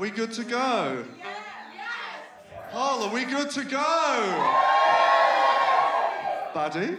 we good to go? Yes. Paul, are we good to go? Buddy?